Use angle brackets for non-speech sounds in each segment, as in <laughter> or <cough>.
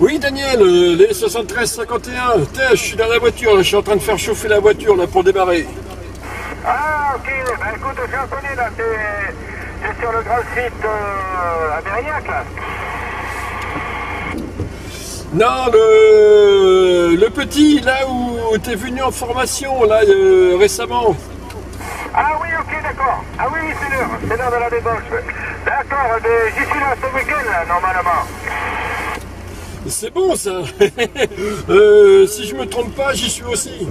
Oui, Daniel, euh, les 73-51. Tiens, je suis dans la voiture, là, je suis en train de faire chauffer la voiture là, pour démarrer. Ah, ok, ben écoute, j'ai entendu là, t'es t'es sur le grand site euh, à là. Non, le, le petit, là où t'es venu en formation, là, euh, récemment. Ah oui, ok, d'accord. Ah oui, oui, c'est l'heure, c'est l'heure de la débauche. D'accord, j'y suis là ce week-end, là, normalement. C'est bon, ça. <laughs> Euh, si je me trompe pas, j'y suis aussi.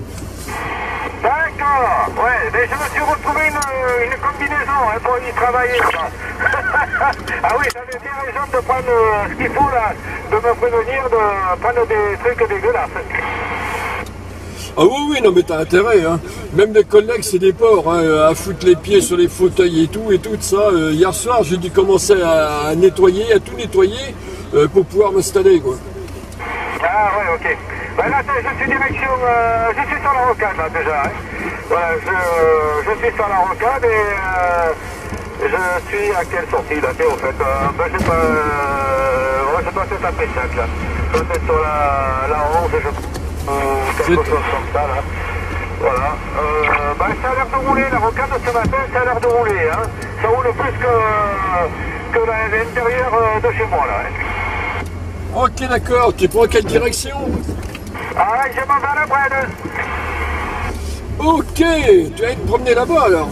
D'accord, ouais, mais je me suis retrouvé une, une combinaison hein, pour y travailler. quoi. <laughs> ah oui, j'avais bien raison de prendre euh, ce qu'il faut là, de me prévenir de prendre des trucs dégueulasses. Ah oui, oui, non, mais t'as intérêt, hein. Même les collègues, c'est des porcs, hein, à foutre les pieds sur les fauteuils et tout, et tout ça. Euh, hier soir, j'ai dû commencer à, nettoyer, à tout nettoyer, euh, pour pouvoir m'installer, quoi. Ah ouais, ok. Ben là, je suis direction, euh, je suis sur la rocade là déjà. hein. Voilà, je, suis sur la rocade et euh, je suis à quelle sortie là, t'es au fait euh, Ben je sais pas, euh, ouais, je dois être à là. Je dois être sur la, la 11, je comme ça là. Voilà. Euh, ben ça a l'air de rouler, la rocade ce matin, ça a l'air de rouler. Hein. Ça roule plus que, que l'intérieur euh, de chez moi là. hein. Ok, d'accord, tu prends quelle direction? Ah, je m'en vais à la Brenne. Ok, tu vas te promener là-bas, alors.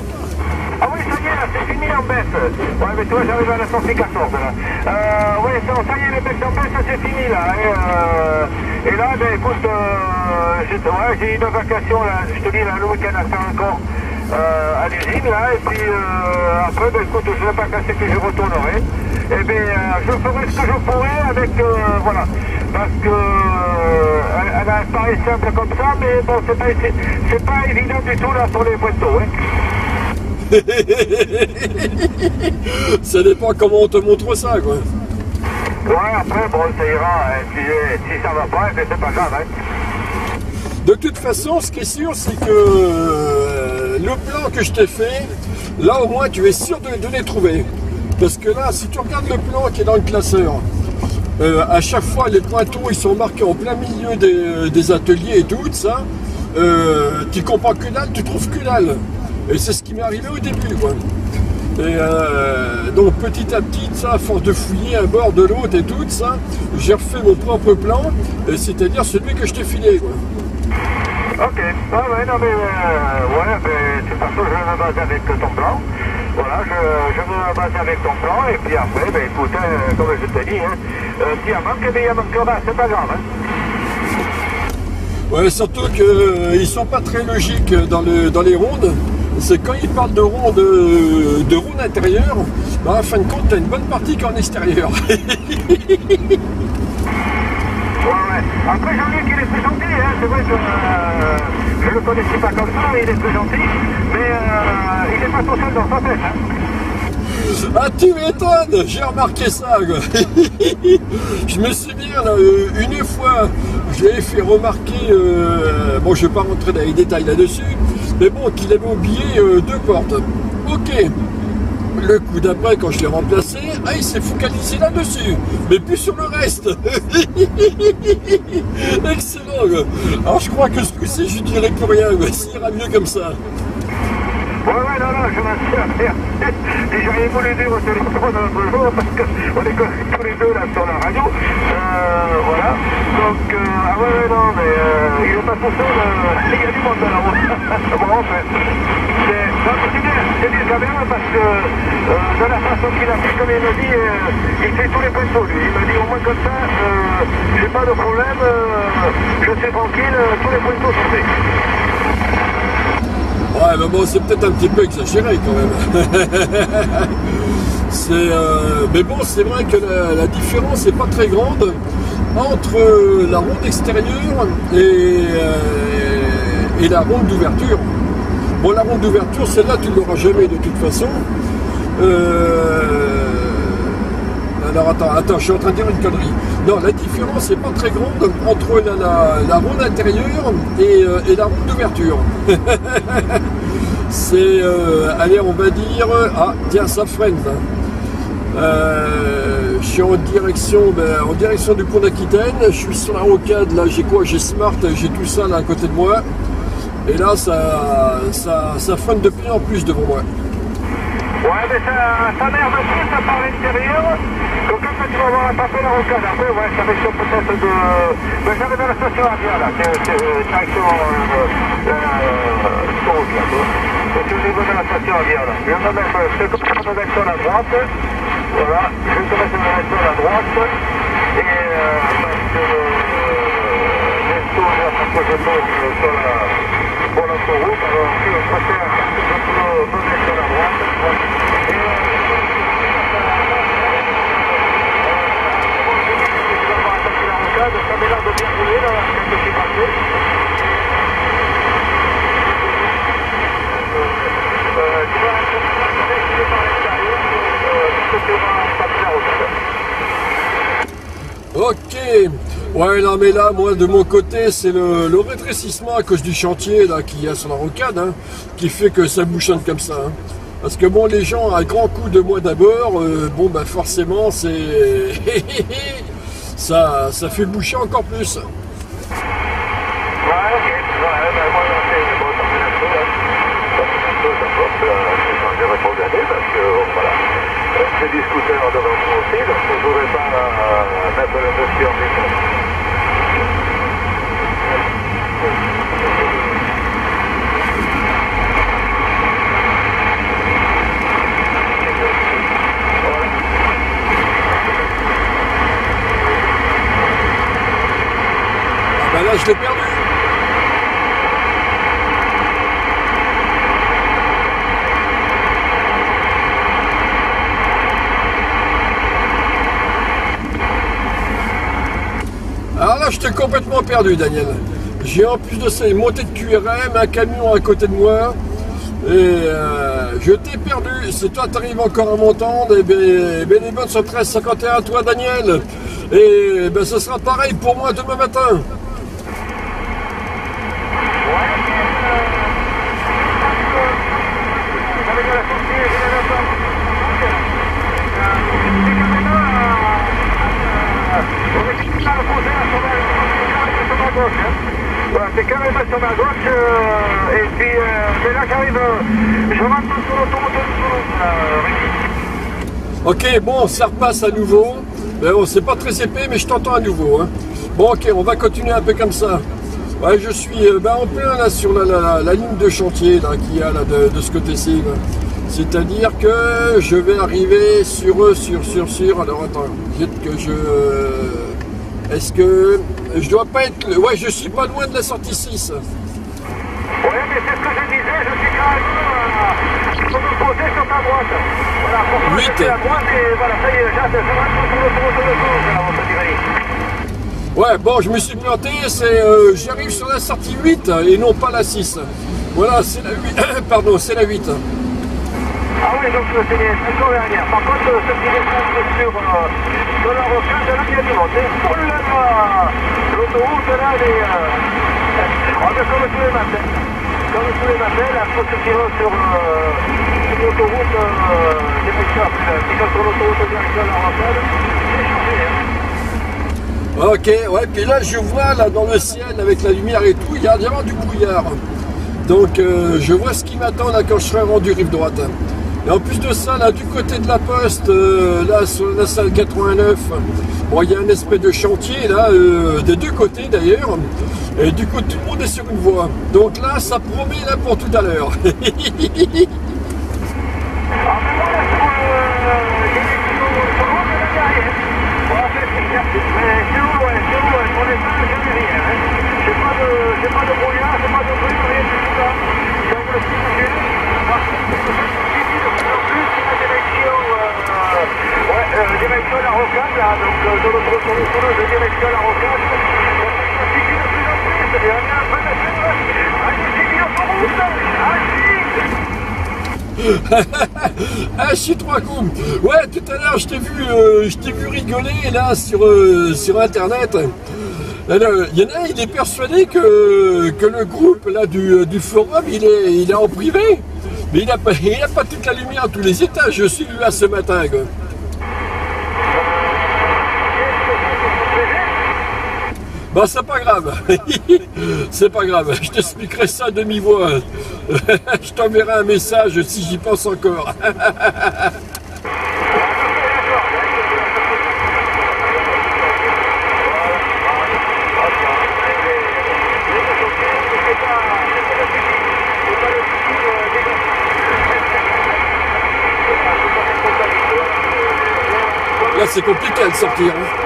Ah oui, ça y est, là, c'est fini en baisse. Ouais, mais toi, j'arrive à la sortie 14, là. Euh, oui, ça, y est, les baisses en baisse, c'est fini, là. Et, euh, et là, ben, écoute, euh, j'ai ouais, j'ai une vacation, là, je te dis, là, le week-end à faire encore à l'usine, là. Et puis, après, ben, écoute, je ne sais pas c'est que je retournerai. Et bien, euh, je ferai ce que je pourrai avec, voilà. Parce que, elle, paraît simple comme ça, mais bon, c'est pas, pas évident du tout, là, pour les pointeaux, hein. Ça dépend comment on te montre ça, quoi. Ouais, après, bon, ça ira. hein. Si, euh, si ça va pas, ben, c'est pas grave. Hein. De toute façon, ce qui est sûr, c'est que euh, le plan que je t'ai fait, là au moins tu es sûr de, de les trouver. Parce que là, si tu regardes le plan qui est dans le classeur, euh, à chaque fois les pointons ils sont marqués en plein milieu des, des ateliers et tout ça. Euh, tu comprends que dalle, tu trouves que dalle. Et c'est ce qui m'est arrivé au début, quoi. Et euh, donc petit à petit, ça, à force de fouiller un bord de l'autre et tout ça, j'ai refait mon propre plan, et c'est-à-dire celui que je t'ai filé, quoi. Ok. Ah ouais, non, mais euh, ouais, ben, de toute façon, je me base avec ton plan. Voilà, je, je me base avec ton plan. Et puis après, ben, écoute, hein, comme je te dis, hein, euh, s'il y a manque, ben, il y a manquera. C'est pas grave. Hein. Ouais, surtout qu'ils sont pas très logiques dans, le, dans les rondes. C'est quand ils parlent de rondes de, de rondes intérieures, bah, en fin de compte, t'as une bonne partie qui est en extérieur. <laughs> Après, j'en ai qu'il est très gentil. Hein. C'est vrai que euh, je le connaissais pas comme ça, il est très gentil. Mais euh, il n'est pas tout seul dans sa tête. Hein. Ah, tu m'étonnes J'ai remarqué ça. <laughs> je me souviens, là, euh, une fois, je lui ai fait remarquer, euh, bon, je vais pas rentrer dans les détails là-dessus, mais bon, qu'il avait oublié euh, deux portes. Ok. Le coup d'après, quand je l'ai remplacé, ah, il s'est focalisé là-dessus, mais plus sur le reste. <laughs> Excellent. Alors je crois que ce coup-ci, je dirais plus rien. Ça ira mieux comme ça. Ouais, ouais, je m'en suis affaire. Et j'aurais voulu dire au téléphone un peu jour parce qu'on est tous les deux là sur la radio. Euh, voilà. Donc, euh, ah ouais, ouais, non, mais euh, il est pas tout seul. <laughs> il y a du monde là-haut. <laughs> bon, en fait. C'est c'est bien, c'est bien quand parce que de la façon qu'il a fait, comme il m'a dit, il fait tous les pinceaux lui. Il m'a dit au moins comme ça, j'ai pas de problème, je suis tranquille, tous les pinceaux sont faits. Ouais, mais bon, c'est peut-être un petit peu exagéré quand même. <laughs> euh, mais bon, c'est vrai que la, différence n'est pas très grande entre la ronde extérieure et, euh, et la ronde d'ouverture. Bon, la ronde d'ouverture, celle-là, tu ne l'auras jamais de toute façon. Euh, alors attends, attends, je suis en train de dire une connerie. Non, la différence n'est pas très grande entre la, ronde intérieure et, euh, et la ronde d'ouverture. <laughs> C'est, euh, allez, on va dire, ah, tiens, ça freine. Euh, je suis suis en direction, ben, en direction du pont d'Aquitaine. Je suis sur la rocade, là j'ai quoi? J'ai Smart, j'ai tout ça là à côté de moi. Et là ça, ça, ça freine de plus en plus devant moi. Ouais, mais ça, ça merde plus, ça par l'intérieur. Donc quand tu vas voir un papier la rocade, après, ouais, ça sûr peut-être de... Mais ça va dans la station à là, c'est euh, euh, là, quoi. C'est au niveau de la station à là. Je je direction à droite. Voilà, je direction à droite. Et euh. Euh, je sur la... Pour l'autoroute, alors préfère un peu de direction à droite. Et... Ça Ok. Ouais, non, mais là, moi, de mon côté, c'est le, le rétrécissement à cause du chantier là qu'il y a sur la rocade, hein, qui fait que ça bouchonne comme ça. hein. Parce que bon, les gens, à grand coup de moi d'abord, euh, bon, bah forcément, c'est <laughs> ça, ça fait boucher encore plus. Ouais, ok. Ouais, ben moi, là, c'est bon, ça fait un peu, là. Ça fait un peu, ça porte, euh, j'ai changé de regarder parce que, bon, voilà. Euh, J'ai des scooters devant moi aussi, donc je ne voudrais pas euh, mettre le dossier en ligne. Ah bah là, je l'ai perdu. Alors là, je t'ai complètement perdu, Daniel. J'ai en plus de ça une montée de QRM, un camion à côté de moi. Et euh, je t'ai perdu. Si toi t'arrives encore à m'entendre, et eh bien, les bonnes sont 13,51 à toi, Daniel. Et eh ben, ce sera pareil pour moi demain matin. Voilà, c'est carrément sur ma gauche, euh, et puis, euh, mais j'arrive, je rentre Ok, bon, ça repasse à nouveau. Mais bon, c'est pas très épais, mais je t'entends à nouveau. hein. Bon, ok, on va continuer un peu comme ça. Ouais, je suis euh, ben, en plein là sur la, ligne de chantier là qu'il a là de, ce côté-ci. C'est-à-dire que je vais arriver sur eux, sur, sur, sur. Alors attends, peut-être que je. euh, Est-ce que. Je dois pas être. Ouais, je suis pas loin de la sortie 6. Oui, mais c'est ce 8. Ouais, bon, je me suis planté, euh, j'arrive sur la sortie 8 et non pas la 6. Voilà, c'est la 8. <coughs> Pardon, c'est la 8. Ah oui, donc euh, c'est les toujours derrière. Par contre, euh, ce petit descente sur euh, de la rocade, là, il. C'est pour l'autoroute, là, elle est. je crois comme tous les matins. Comme tous les matins, qui vont sur, euh, l'autoroute, euh, là, qui sont sur l'autoroute direction la rocade, c'est chargé, hein. Ok, ouais, puis là je vois là dans le ciel avec la lumière et tout, il y a vraiment du brouillard. Donc euh, je vois ce qui m'attend là quand je serai rendu rive droite. Et en plus de ça, là du côté de la poste, euh, là sur la salle 89, bon, il y a un espèce de chantier là, euh, des deux côtés d'ailleurs. Et du coup tout le monde est sur une voie. Donc là ça promet là pour tout à l'heure. <laughs> ah, je suis trois cons. Ouais, tout à l'heure, je t'ai vu, euh, vu rigoler là sur, euh, sur internet. Euh, il y en a, il est persuadé que, que le groupe là du, du forum, il est, il est en privé. Mais il n'a pas, pas toute la lumière à tous les étages. Je suis là ce matin. Bon, c'est pas grave. <laughs> c'est pas grave. Je t'expliquerai ça à demi-voix. <laughs> Je t'enverrai un message si j'y pense encore. Là, c'est compliqué de sortir. Hein.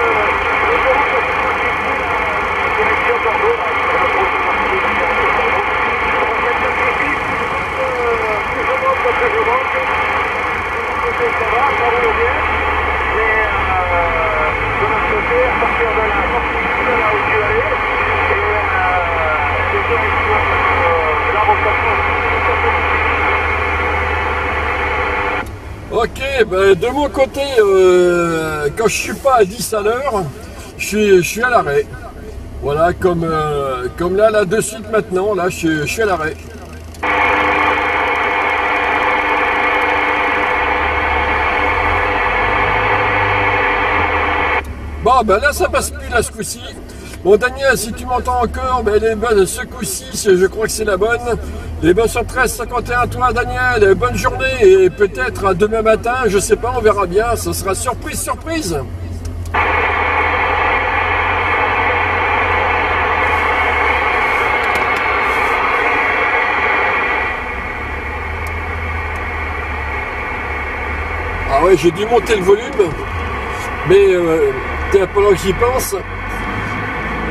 Ok, ben de mon côté, euh, quand je suis pas à 10 à l'heure, je suis, à l'arrêt. Voilà, comme, euh, là, là, de suite maintenant, là, je, je suis à l'arrêt. Bon, ben là, ça passe plus là ce coup-ci. Bon, Daniel, si tu m'entends encore, ben, les bonnes, ce coup-ci, je crois que c'est la bonne. Les bonnes sur 13, 51, toi, Daniel, bonne journée et peut-être demain matin, je sais pas, on verra bien. Ce sera surprise, surprise. Ah ouais, j'ai dû monter le volume, mais euh, pendant que j'y pense,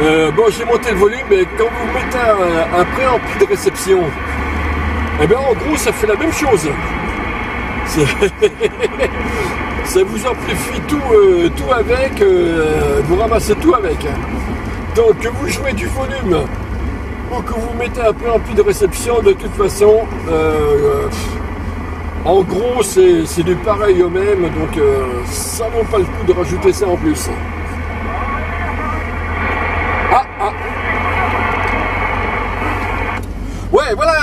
euh, bon, j'ai monté le volume, mais quand vous mettez un, un préampli de réception, eh bien, en gros, ça fait la même chose. <laughs> ça vous amplifie tout, euh, tout avec, euh, vous ramassez tout avec. Donc, que vous jouez du volume ou que vous mettez un préampli de réception, de toute façon, en gros, c'est du pareil au même, donc ça vaut pas le coup de rajouter ça en plus.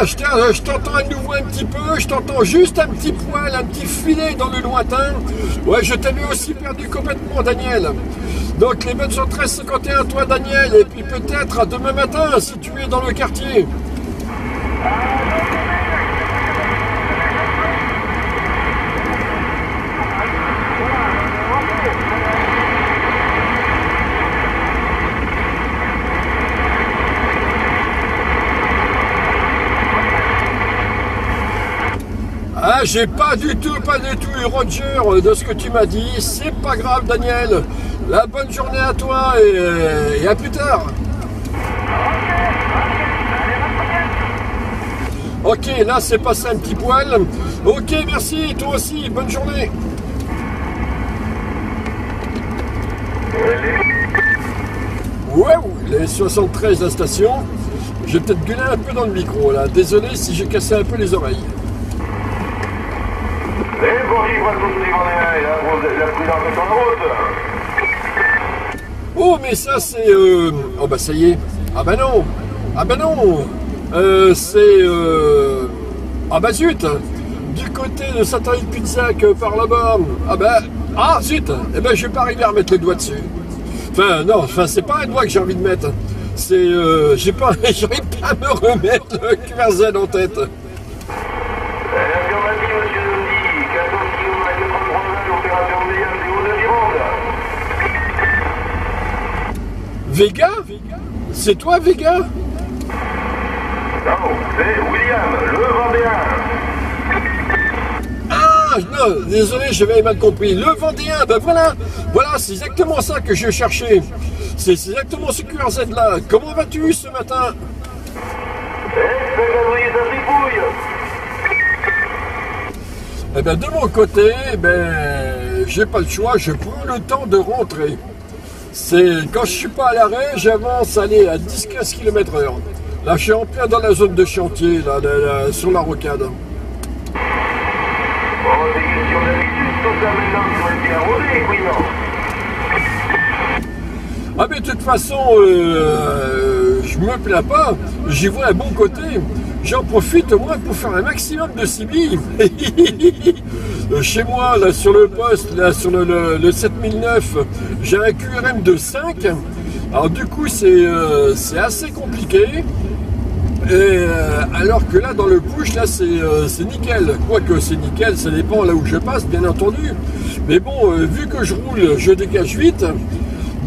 Ouais, voilà, je t'entends à nouveau un petit peu, je t'entends juste un petit poil, un petit filet dans le lointain. Ouais, je t'avais aussi perdu complètement, Daniel. Donc les 13,51, toi, Daniel, et puis peut-être à demain matin, si tu es dans le quartier. Ah, j'ai pas du tout, pas du tout eu Roger de ce que tu m'as dit. C'est pas grave, Daniel. La bonne journée à toi et, et à plus tard. Ok, là c'est passé un petit poil. Ok, merci, toi aussi, bonne journée. Ouais, les 73 la station. Je vais peut-être gueuler un peu dans le micro là. Désolé si j'ai cassé un peu les oreilles. Et pour vivre à tous les Vendéens, la, la prudence est sur la route. Oh, mais ça c'est. Euh... Oh bah ça y est. Ah bah non. Ah bah non. Euh, c'est. Euh... Ah bah zut. Du côté de Saint-Henri-de-Pizzac par là-bas. Ah bah. Ah zut. Eh ben je vais pas arriver à remettre le doigt dessus. Enfin non. Enfin c'est pas un doigt que j'ai envie de mettre. C'est. Euh... J'ai pas. <laughs> J'arrive pas à me remettre le QRZ en tête. Vega C'est toi, Vega? Non, c'est William, le Vendéen. Ah, non, désolé, j'avais mal compris. Le Vendéen, ben voilà, voilà, c'est exactement ça que je cherchais. C'est exactement ce QRZ là. Comment vas-tu ce matin? Eh bien, de mon côté, ben, j'ai pas le choix, je prends le temps de rentrer. C'est quand je suis pas à l'arrêt, j'avance aller à 10-15 km heure. Là, je suis en plein dans la zone de chantier, là, sur la rocade. Ah mais de toute façon, euh, je me plains pas, j'y vois un bon côté. J'en profite au moins pour faire un maximum de CB. <laughs> Chez moi, là sur le poste, là sur le, le, le 7009, j'ai un QRM de 5 Alors du coup, c'est euh, assez compliqué. Et, euh, alors que là, dans le push, là, c'est euh, c'est nickel. Quoique c'est nickel, ça dépend là où je passe, bien entendu. Mais bon, vu que je roule, je dégage vite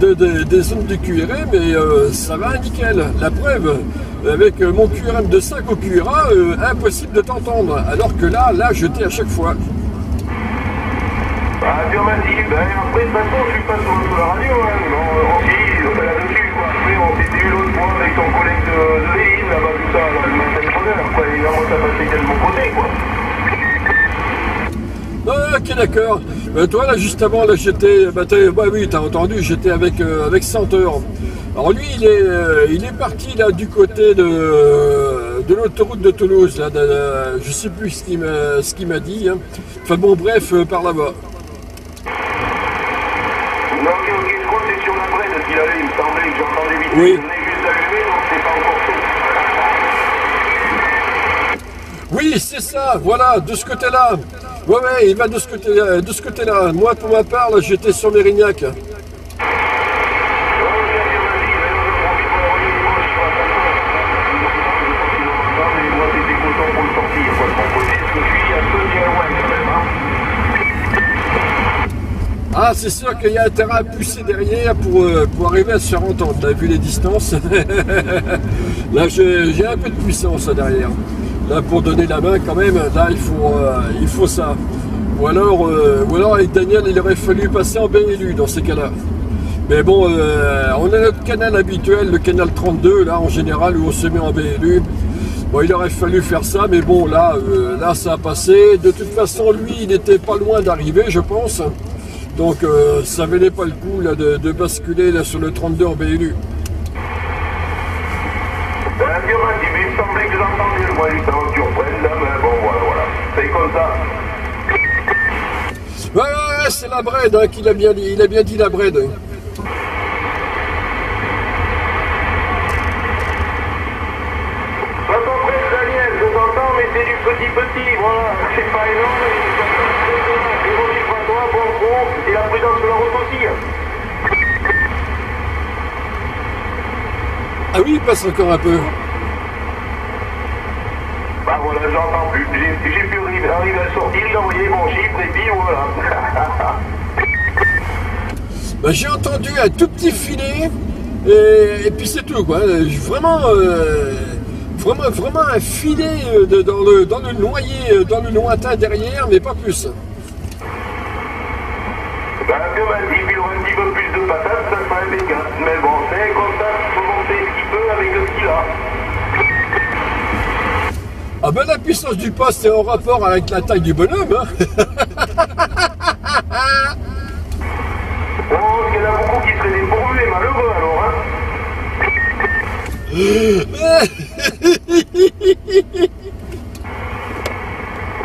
de- de- des zones de QRM, euh, ça va nickel. La preuve, avec euh, mon QRM de 5 au QRA, euh, impossible de t'entendre. Alors que là, là, je t'ai à chaque fois. Bah, Dieu m'a dit, ben après, de toute façon, je suis pas sur, la radio, hein. On dit, on fait là-dessus, quoi. Après, on s'est dit l'autre fois avec ton collègue de, de là-bas, tout ça, là, le matin quoi. Et là, moi, ça passait mon côté, quoi. Ok, d'accord. Euh, toi, là, juste avant, là, j'étais. Bah, t'as- bah oui, t'as entendu, j'étais avec, euh, avec Senteur. Alors, lui, il est, euh, il est parti, là, du côté de, de l'autoroute de Toulouse, là. de- de- je sais plus ce qu'il m'a, ce qu'il m'a dit. hein. Enfin, bon, bref, euh, par là-bas. Non, ok, ok, je crois que c'est sur la Brenne qu'il allait, il me semblait que j'entendais vite. Oui. Il venait juste d'allumer, donc c'est pas encore chaud. Oui, c'est ça, voilà, de ce côté-là. Ouais, ouais, il va de ce côté-là. De ce côté-là. Moi, pour ma part, j'étais sur Mérignac. Ouais, bien, bien, vas-y, mais on en profite pour envoyer les moches, quoi, d'accord. Mais moi, j'étais content pour le sortir, quoi, de mon côté, parce que je suis un peu bien loin, quand même, hein. Ah, c'est sûr qu'il y a intérêt à pousser derrière pour, euh, pour arriver à se faire entendre. T'as vu les distances <laughs> Là, j'ai un peu de puissance derrière. Là, pour donner la main, quand même, là, il faut, euh, ça. Ou alors, euh, ou alors, avec Daniel, il aurait fallu passer en BLU dans ces cas-là. Mais bon, on a notre canal habituel, le canal 32, là, en général, où on se met en BLU. Bon, il aurait fallu faire ça, mais bon, là, ça a passé. De toute façon, lui, il n'était pas loin d'arriver, je pense. Donc, euh, ça valait pas le coup là, de, de basculer là, sur le 32 en BLU. Il me semblait que j'entendais le que tu reprennes, là, mais bon, voilà, voilà. C'est comme ça. Ouais, ouais, ouais, c'est la Bred hein, qu'il a bien dit. Il a bien dit la Bred. Daniel, je t'entends, mais c'est du petit petit, voilà. C'est pas énorme, Ah oui, il passe encore un peu. Bah voilà, j'entends plus. J'ai j'ai pu arriver, à sortir, a envoyé mon chiffre, et puis voilà. <laughs> Bah, j'ai entendu un tout petit filet et, et puis c'est tout quoi. Vraiment, euh, vraiment, vraiment un filet euh, de- dans, le, dans le noyer, euh, dans le lointain derrière, mais pas plus. Ben, Dieu m'a dit, un petit peu plus de patates, ça sera impeccable. Mais bon, c'est comme ça, faut monter ce qu'il peut avec ce qu'il a. Ah ben la puissance du poste est en rapport avec la taille du bonhomme. hein. Bon, <laughs> il y en a beaucoup qui seraient dépourvus et malheureux alors, hein. <laughs>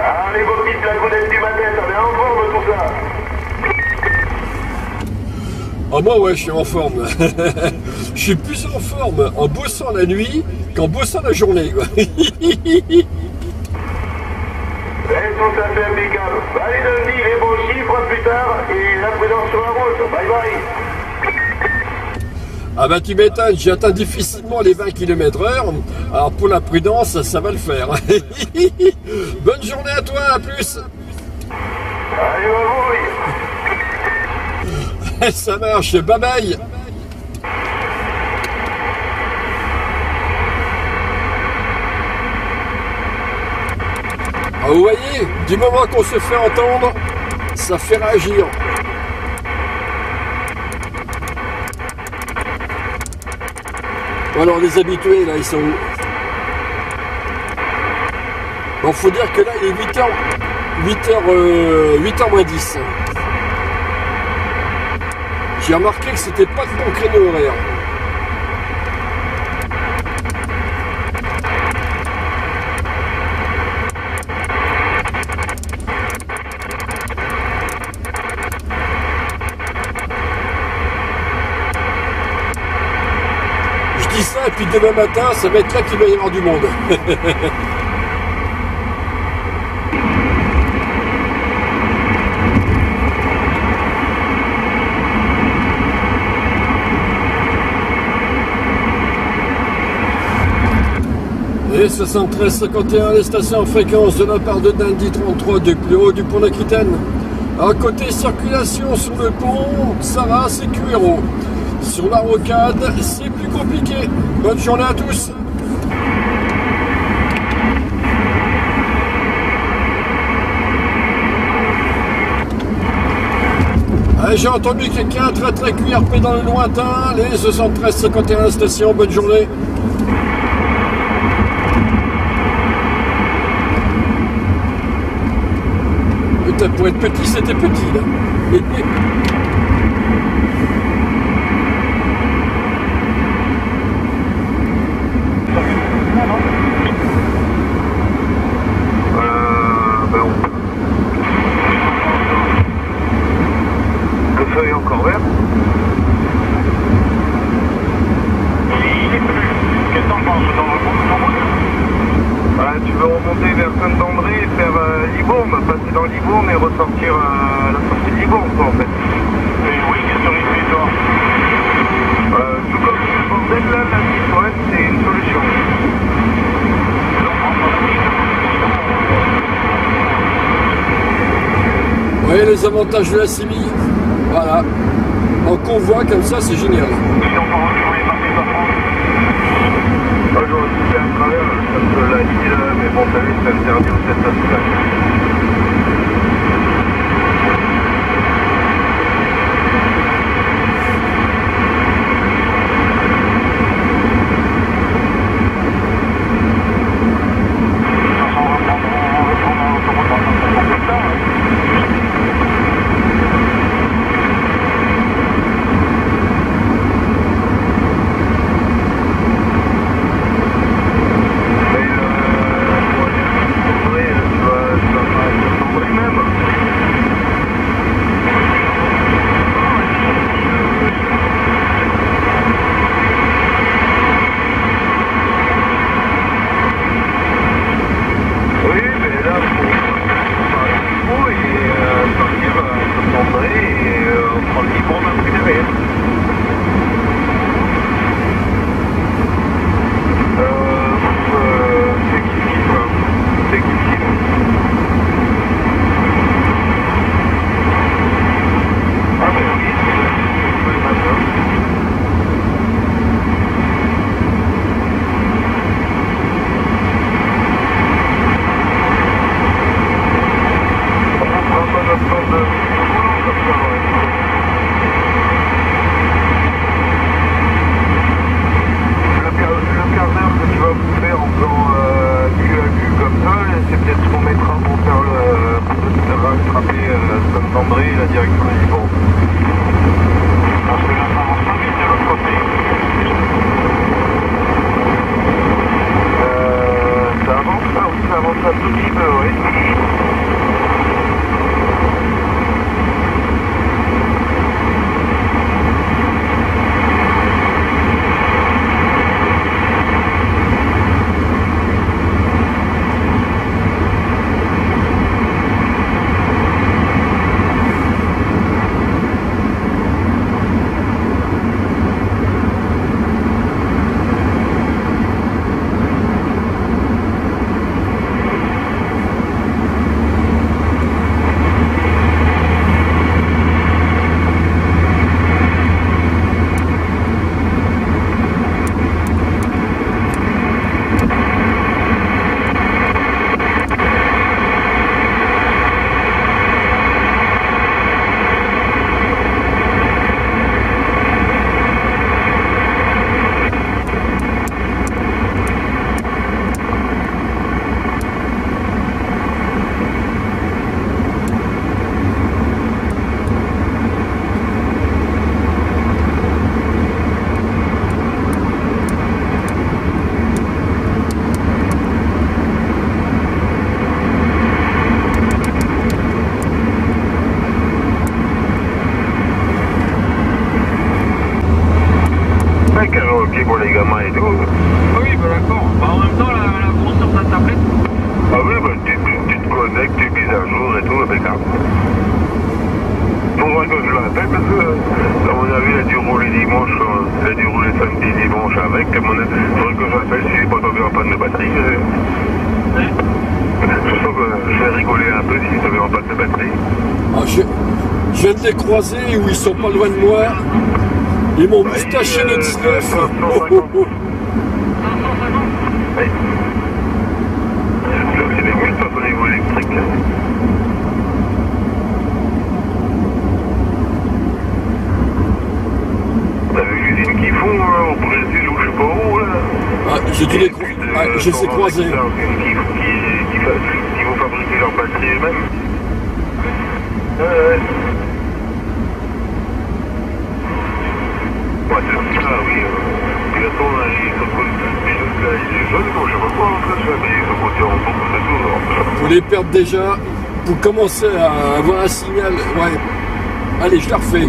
Allez, vos petites lagounettes du matin, ça est en forme tout ça. Ah moi ouais, je suis en forme. <laughs> je suis plus en forme en bossant la nuit qu'en bossant la journée. quoi. <laughs> Impeccable. Allez, les bons chiffres, à plus tard, et la prudence sur la route. Bye bye. ah bah tu m'étonnes, j'atteins difficilement les 20 km heure. Alors pour la prudence, ça va le faire. <laughs> Bonne journée à toi, à plus. Allez. Ça marche, bye bye. Ah, vous voyez, du moment qu'on se fait entendre, ça fait réagir. Alors les habitués, là, ils sont où? Bon, faut dire que là, il est 8h, 8h, 8h moins 10. J'ai remarqué que c'était pas de bon créneau horaire. Je dis ça et puis demain matin, ça va être là qu'il va y avoir du monde. <laughs> Et 7351, les stations fréquence de la part de Dandy 33 du plus haut du pont d'Aquitaine. À côté circulation sur le pont, Saras et Cuero. Sur la rocade, c'est plus compliqué. Bonne journée à tous. J'ai entendu quelqu'un très très QRP dans le lointain, les 73 51 stations, bonne journée. pour être petit, c'était petit. les avantages de la CBI. Voilà. En convoi comme ça, c'est génial. Aujourd'hui, c'est un travers, je cherche la île, mais bon, t'as vu, c'est interdit aux dimanche, euh, c'est du rouler samedi, dimanche avec. À mon faudrait que je rappelle si je suis pas tombé en panne de batterie. Je sens que euh, je vais rigoler un peu si je suis tombé en panne de batterie. Ah, je... je viens les croiser où ils sont pas loin de moi. Ils m'ont moustaché le 19. C'est des au niveau électrique. L'usine qu'ils font hein, au Brésil ou je sais pas où là Ah, j'ai dû les, cro- ah, je les ai croisés. Qui, qui, qui, vont fabriquer leurs batteries eux-mêmes. Ouais, ouais. Ouais, c'est ça, oui. euh. Puis attends, là, ils sont connus. Là, il est jeune, je sais pas quoi, en fait, mais ils sont cotés en beaucoup de tout. Vous les perdre déjà. Pour commencer à avoir un signal. Ouais. Allez, je la refais.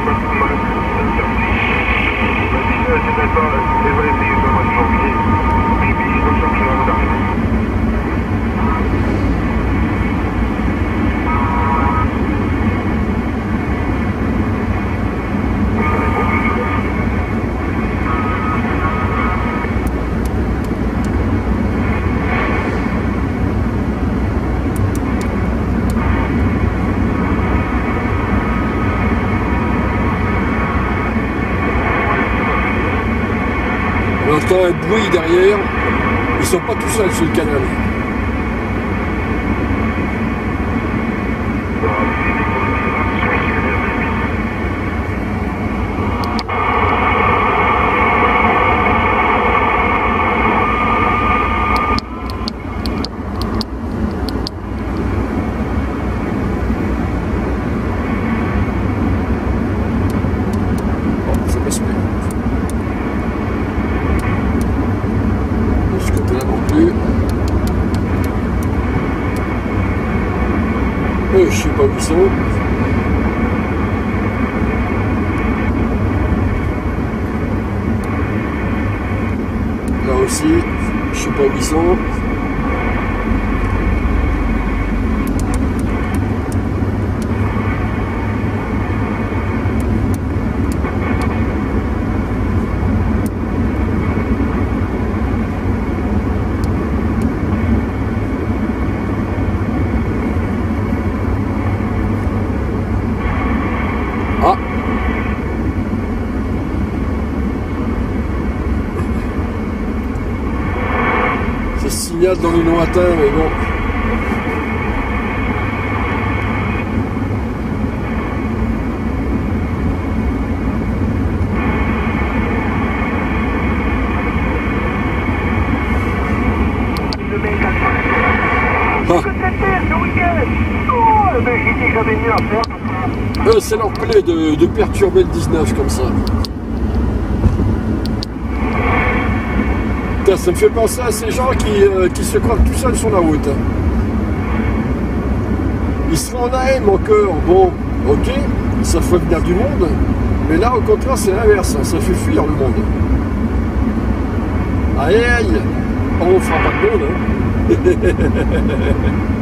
Il m'a dit, euh, c'est d'accord, il va essayer le mois de janvier. Oui, mais il va chercher avant d'arriver. On entend un bruit derrière. Ils sont pas tout seuls sur le canal. Bon, ça passe bien. De ce côté-là non plus. Euh, je sais pas où ils sont. Là aussi, je sais pas où ils sont. Ah Ça signale dans le lointain, mais bon. Ah, Que c'était ce week-end Oh, mais j'ai dit que j'avais mieux à faire. eux, c'est leur plaie de, de perturber le 19 comme ça. Ça me fait penser à ces gens qui, euh, qui se croient tout seuls sur la route. Ils se font en AM encore. Bon, ok, ça fait venir du monde. Mais là, au contraire, c'est l'inverse. Ça fait fuir le monde. Aïe aïe On fera pas de monde. Hein. <laughs>